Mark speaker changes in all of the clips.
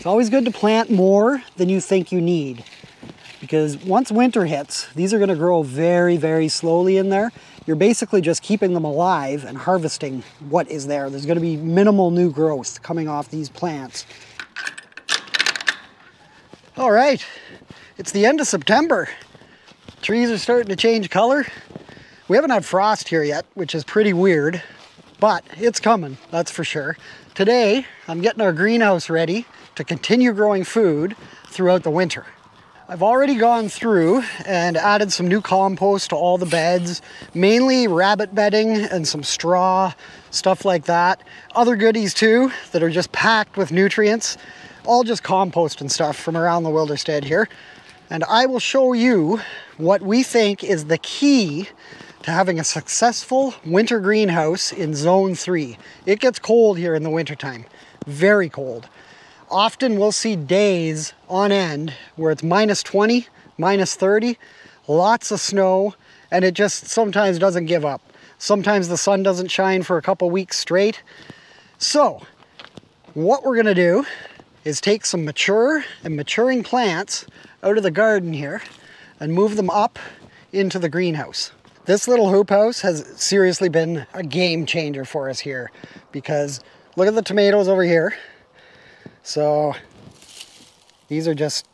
Speaker 1: It's always good to plant more than you think you need because once winter hits, these are gonna grow very, very slowly in there. You're basically just keeping them alive and harvesting what is there. There's gonna be minimal new growth coming off these plants. All right, it's the end of September. Trees are starting to change color. We haven't had frost here yet, which is pretty weird, but it's coming, that's for sure. Today, I'm getting our greenhouse ready to continue growing food throughout the winter. I've already gone through and added some new compost to all the beds, mainly rabbit bedding and some straw, stuff like that. Other goodies too that are just packed with nutrients, all just compost and stuff from around the Wilderstead here. And I will show you what we think is the key to having a successful winter greenhouse in zone three. It gets cold here in the wintertime, very cold often we'll see days on end where it's minus 20, minus 30, lots of snow, and it just sometimes doesn't give up. Sometimes the sun doesn't shine for a couple weeks straight. So, what we're gonna do is take some mature and maturing plants out of the garden here and move them up into the greenhouse. This little hoop house has seriously been a game changer for us here because look at the tomatoes over here. So these are just,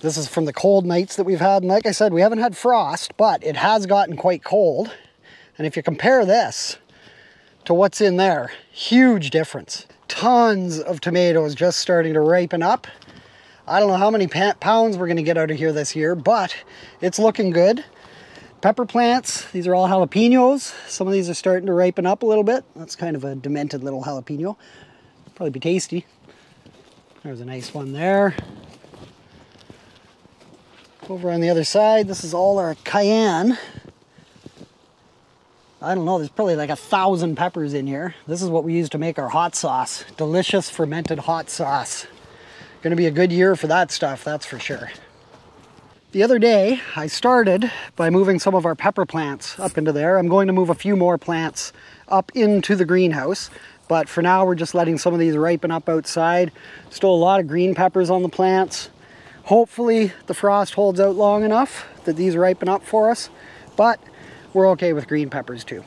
Speaker 1: this is from the cold nights that we've had. And like I said, we haven't had frost, but it has gotten quite cold. And if you compare this to what's in there, huge difference. Tons of tomatoes just starting to ripen up. I don't know how many pounds we're gonna get out of here this year, but it's looking good. Pepper plants, these are all jalapenos. Some of these are starting to ripen up a little bit. That's kind of a demented little jalapeno. Probably be tasty. There's a nice one there. Over on the other side, this is all our cayenne. I don't know, there's probably like a thousand peppers in here. This is what we use to make our hot sauce. Delicious fermented hot sauce. Gonna be a good year for that stuff, that's for sure. The other day, I started by moving some of our pepper plants up into there. I'm going to move a few more plants up into the greenhouse. But for now, we're just letting some of these ripen up outside. Still a lot of green peppers on the plants. Hopefully the frost holds out long enough that these ripen up for us, but we're okay with green peppers too.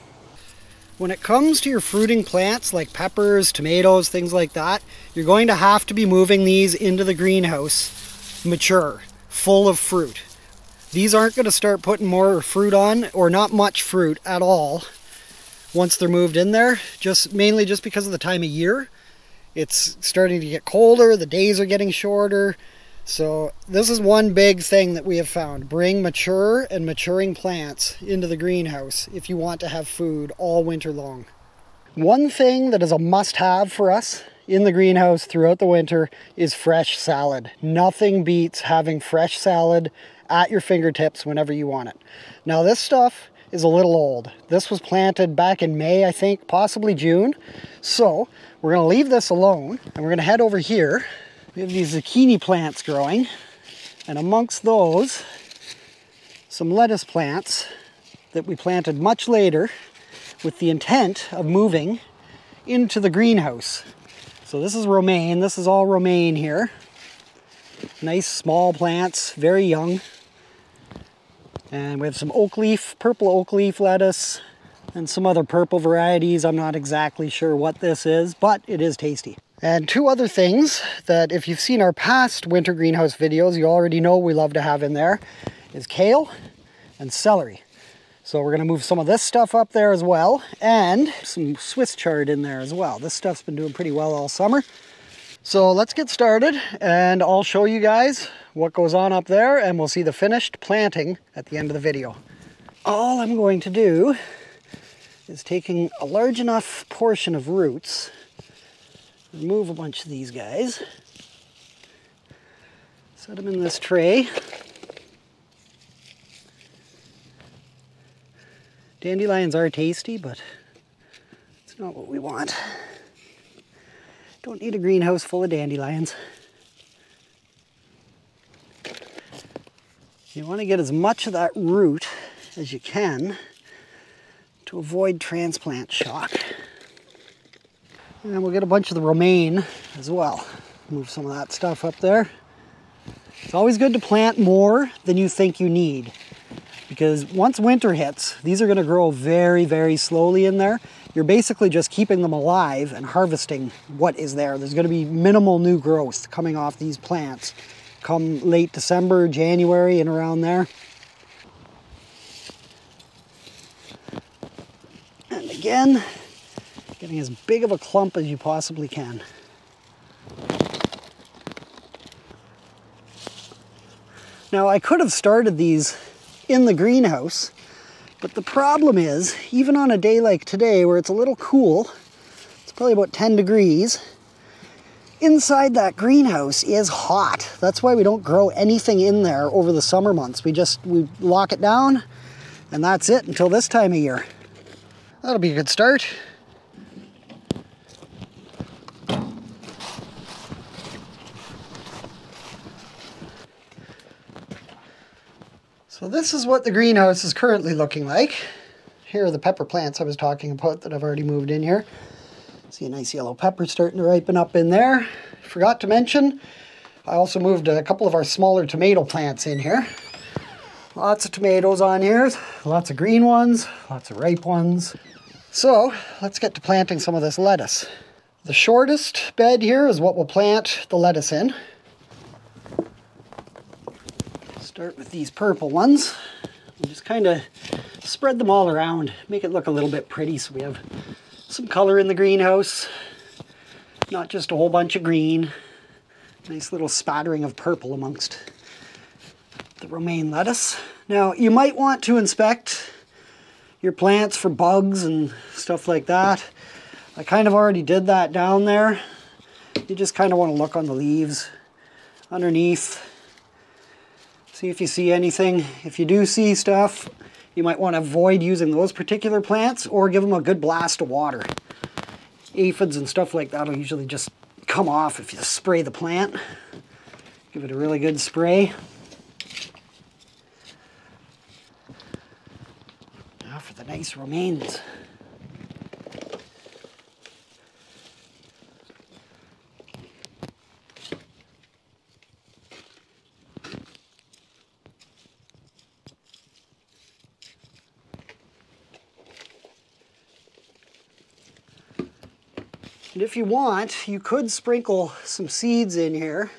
Speaker 1: When it comes to your fruiting plants like peppers, tomatoes, things like that, you're going to have to be moving these into the greenhouse mature, full of fruit. These aren't going to start putting more fruit on or not much fruit at all once they're moved in there, just mainly just because of the time of year. It's starting to get colder, the days are getting shorter. So this is one big thing that we have found. Bring mature and maturing plants into the greenhouse if you want to have food all winter long. One thing that is a must-have for us in the greenhouse throughout the winter is fresh salad. Nothing beats having fresh salad at your fingertips whenever you want it. Now this stuff is a little old. This was planted back in May, I think, possibly June. So we're gonna leave this alone and we're gonna head over here. We have these zucchini plants growing and amongst those, some lettuce plants that we planted much later with the intent of moving into the greenhouse. So this is romaine, this is all romaine here. Nice small plants, very young. And we have some oak leaf, purple oak leaf lettuce, and some other purple varieties. I'm not exactly sure what this is, but it is tasty. And two other things that if you've seen our past winter greenhouse videos, you already know we love to have in there, is kale and celery. So we're gonna move some of this stuff up there as well, and some Swiss chard in there as well. This stuff's been doing pretty well all summer. So let's get started and I'll show you guys what goes on up there and we'll see the finished planting at the end of the video. All I'm going to do is taking a large enough portion of roots, remove a bunch of these guys, set them in this tray. Dandelions are tasty, but it's not what we want. Don't need a greenhouse full of dandelions. You want to get as much of that root as you can to avoid transplant shock. And we'll get a bunch of the romaine as well. Move some of that stuff up there. It's always good to plant more than you think you need because once winter hits, these are going to grow very, very slowly in there. You're basically just keeping them alive and harvesting what is there. There's going to be minimal new growth coming off these plants come late December, January, and around there. And again, getting as big of a clump as you possibly can. Now I could have started these in the greenhouse, but the problem is, even on a day like today where it's a little cool, it's probably about 10 degrees, inside that greenhouse is hot. That's why we don't grow anything in there over the summer months. We just, we lock it down and that's it until this time of year. That'll be a good start. So this is what the greenhouse is currently looking like. Here are the pepper plants I was talking about that I've already moved in here. See a nice yellow pepper starting to ripen up in there. Forgot to mention, I also moved a couple of our smaller tomato plants in here. Lots of tomatoes on here, lots of green ones, lots of ripe ones. So let's get to planting some of this lettuce. The shortest bed here is what we'll plant the lettuce in. Start with these purple ones. And just kind of spread them all around, make it look a little bit pretty so we have some color in the greenhouse. Not just a whole bunch of green. Nice little spattering of purple amongst the romaine lettuce. Now you might want to inspect your plants for bugs and stuff like that. I kind of already did that down there. You just kind of want to look on the leaves underneath See if you see anything. If you do see stuff, you might want to avoid using those particular plants or give them a good blast of water. Aphids and stuff like that will usually just come off if you spray the plant. Give it a really good spray. Now for the nice romaines. And if you want, you could sprinkle some seeds in here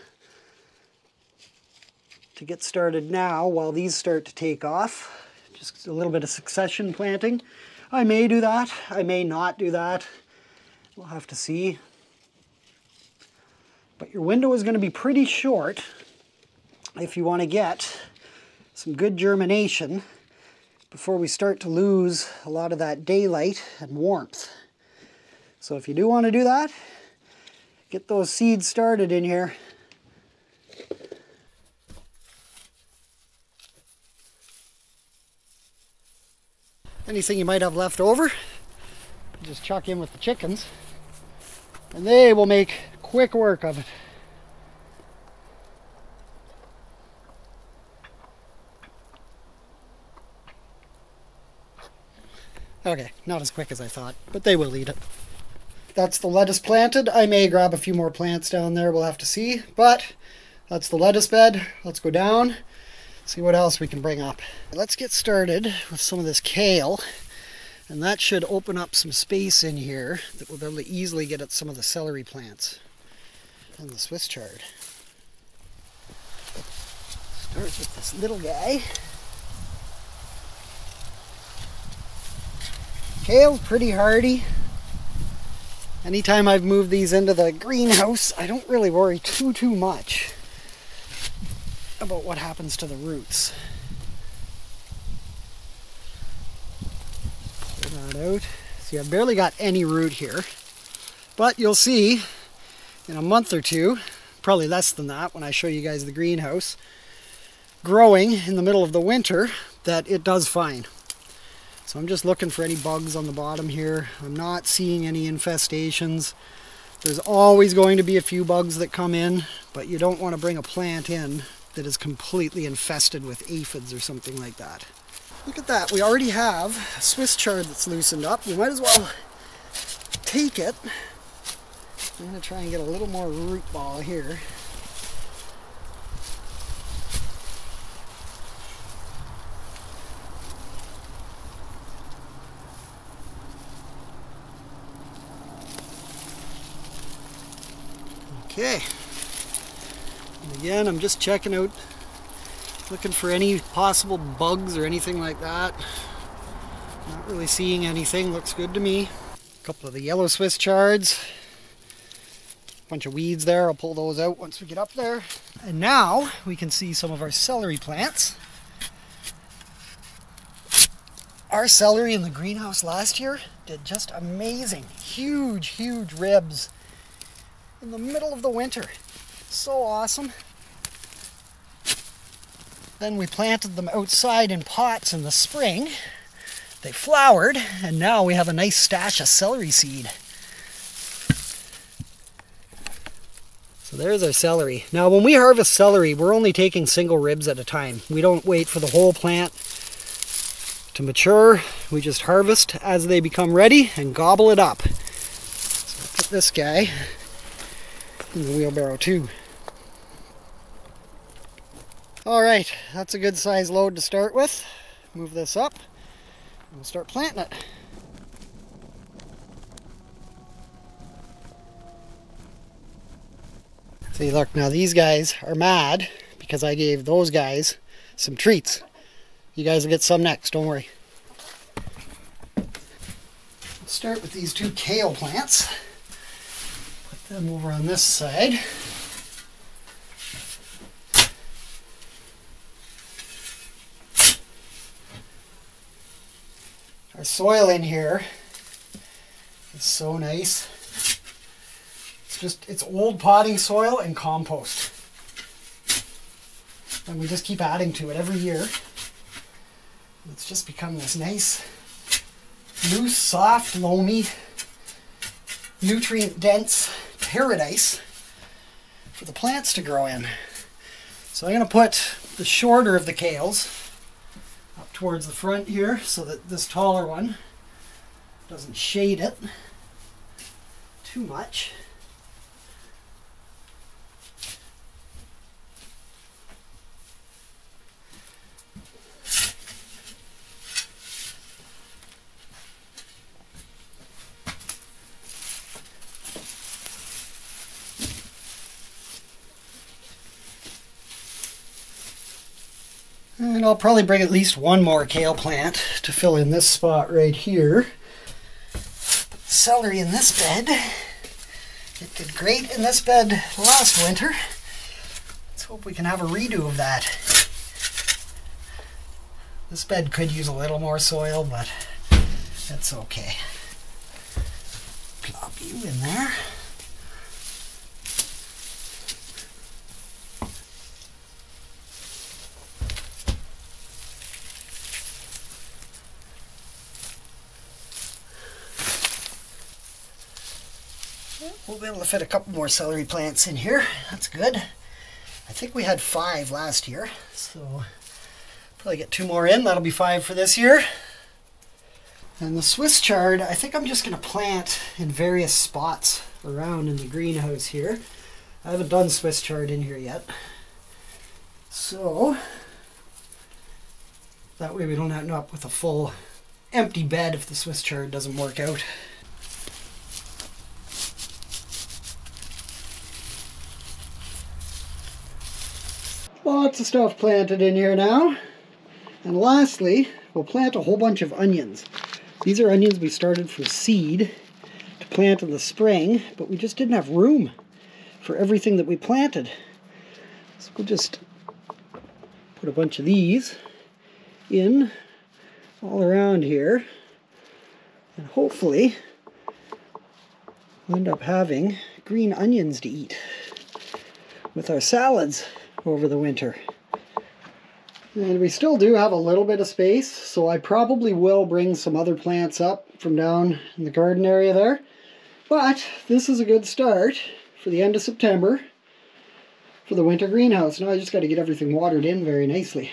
Speaker 1: to get started now while these start to take off. Just a little bit of succession planting. I may do that, I may not do that. We'll have to see. But your window is going to be pretty short if you want to get some good germination before we start to lose a lot of that daylight and warmth. So if you do want to do that, get those seeds started in here. Anything you might have left over, just chuck in with the chickens and they will make quick work of it. Okay, not as quick as I thought, but they will eat it that's the lettuce planted. I may grab a few more plants down there, we'll have to see. But that's the lettuce bed. Let's go down, see what else we can bring up. Let's get started with some of this kale. And that should open up some space in here that we'll be able to easily get at some of the celery plants and the Swiss chard. Starts with this little guy. Kale's pretty hardy. Anytime I've moved these into the greenhouse, I don't really worry too, too much about what happens to the roots. Pull that out. See, I've barely got any root here. But you'll see in a month or two, probably less than that when I show you guys the greenhouse, growing in the middle of the winter, that it does fine. So I'm just looking for any bugs on the bottom here. I'm not seeing any infestations. There's always going to be a few bugs that come in, but you don't want to bring a plant in that is completely infested with aphids or something like that. Look at that, we already have a Swiss chard that's loosened up. You might as well take it I'm going to try and get a little more root ball here. Okay. And again, I'm just checking out, looking for any possible bugs or anything like that. Not really seeing anything, looks good to me. A couple of the yellow Swiss chards. Bunch of weeds there, I'll pull those out once we get up there. And now we can see some of our celery plants. Our celery in the greenhouse last year did just amazing. Huge, huge ribs in the middle of the winter. So awesome. Then we planted them outside in pots in the spring. They flowered, and now we have a nice stash of celery seed. So there's our celery. Now when we harvest celery, we're only taking single ribs at a time. We don't wait for the whole plant to mature. We just harvest as they become ready and gobble it up. So put this guy in the wheelbarrow too. All right, that's a good size load to start with. Move this up, and start planting it. See, look, now these guys are mad because I gave those guys some treats. You guys will get some next, don't worry. Let's start with these two kale plants them over on this side. Our soil in here is so nice. It's just, it's old potting soil and compost. And we just keep adding to it every year. It's just become this nice, loose, soft, loamy, nutrient dense paradise for the plants to grow in. So I'm going to put the shorter of the kales up towards the front here so that this taller one doesn't shade it too much. I'll probably bring at least one more kale plant to fill in this spot right here. Celery in this bed. It did great in this bed last winter. Let's hope we can have a redo of that. This bed could use a little more soil, but that's okay. Plop you in there. We'll be able to fit a couple more celery plants in here. That's good. I think we had five last year, so probably get two more in. That'll be five for this year. And the Swiss chard, I think I'm just going to plant in various spots around in the greenhouse here. I haven't done Swiss chard in here yet. So, that way we don't end up with a full empty bed if the Swiss chard doesn't work out. Lots of stuff planted in here now. And lastly, we'll plant a whole bunch of onions. These are onions we started from seed to plant in the spring, but we just didn't have room for everything that we planted. So we'll just put a bunch of these in all around here. And hopefully we'll end up having green onions to eat with our salads over the winter. And we still do have a little bit of space, so I probably will bring some other plants up from down in the garden area there. But this is a good start for the end of September for the winter greenhouse. Now I just got to get everything watered in very nicely.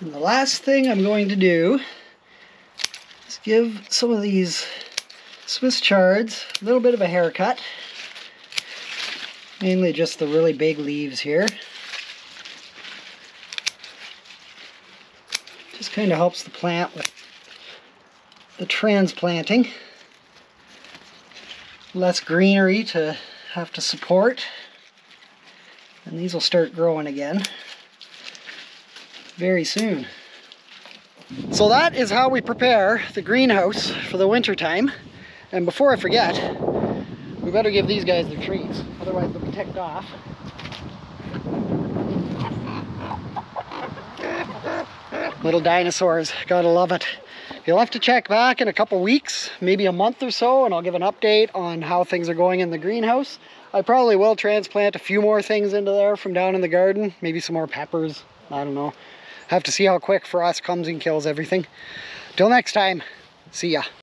Speaker 1: And the last thing I'm going to do is give some of these Swiss chards a little bit of a haircut. Mainly just the really big leaves here. Just kind of helps the plant with the transplanting. Less greenery to have to support. And these will start growing again very soon. So that is how we prepare the greenhouse for the winter time. And before I forget, we better give these guys their treats, otherwise they'll be ticked off. Little dinosaurs, gotta love it. You'll have to check back in a couple weeks, maybe a month or so, and I'll give an update on how things are going in the greenhouse. I probably will transplant a few more things into there from down in the garden, maybe some more peppers, I don't know. Have to see how quick frost comes and kills everything. Till next time, see ya.